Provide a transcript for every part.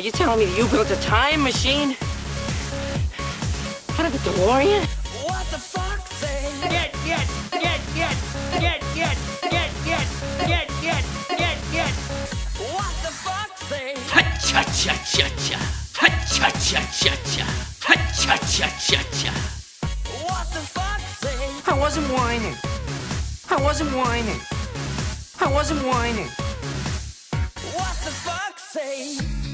are you telling me that you built a time machine? Out of a DeLorean? What the fox say? Get, get, get, get, get, get, get, get, get, get, get, get. What the fox say? Ha-cha-cha-cha-cha. Ha-cha-cha-cha-cha. Ha-cha-cha-cha-cha. What the fox say? I wasn't whining. I wasn't whining. I wasn't whining. What the fox say?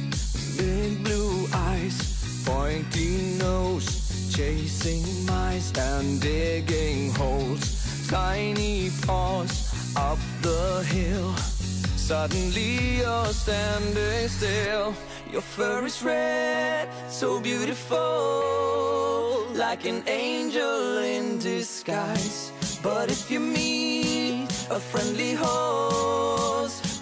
Chasing mice and digging holes. Tiny paws up the hill. Suddenly you're standing still. Your fur is red, so beautiful, like an angel in disguise. But if you meet a friendly horse,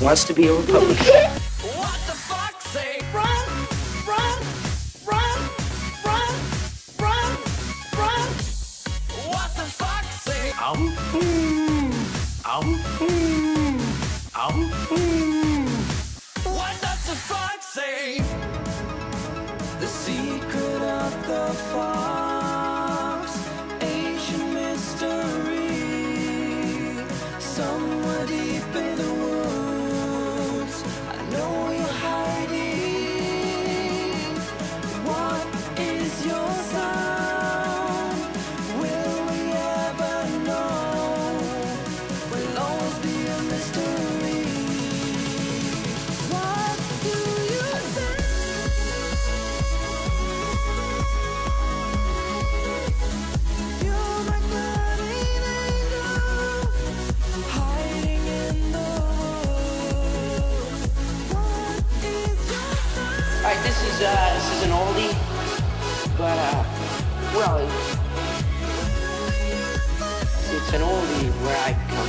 wants to be a Republican? What the fox say? Run, run, run, run, run, run. What the fox say? Ow. Ow. Ow. What does the fox say? The secret of the All right, this is uh, this is an oldie, but uh, well, it's an oldie where I come